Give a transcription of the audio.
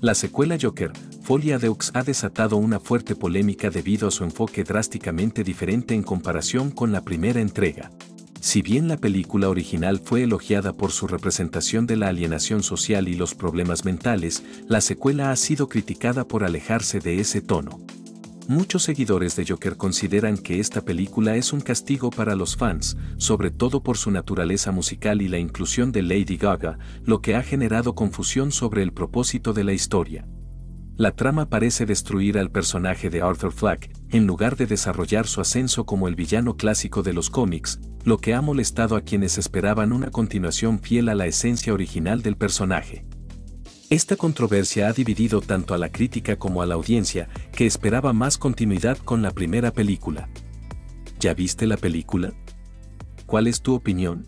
La secuela Joker, Folia Deux ha desatado una fuerte polémica debido a su enfoque drásticamente diferente en comparación con la primera entrega. Si bien la película original fue elogiada por su representación de la alienación social y los problemas mentales, la secuela ha sido criticada por alejarse de ese tono. Muchos seguidores de Joker consideran que esta película es un castigo para los fans, sobre todo por su naturaleza musical y la inclusión de Lady Gaga, lo que ha generado confusión sobre el propósito de la historia. La trama parece destruir al personaje de Arthur Flack, en lugar de desarrollar su ascenso como el villano clásico de los cómics, lo que ha molestado a quienes esperaban una continuación fiel a la esencia original del personaje. Esta controversia ha dividido tanto a la crítica como a la audiencia, que esperaba más continuidad con la primera película. ¿Ya viste la película? ¿Cuál es tu opinión?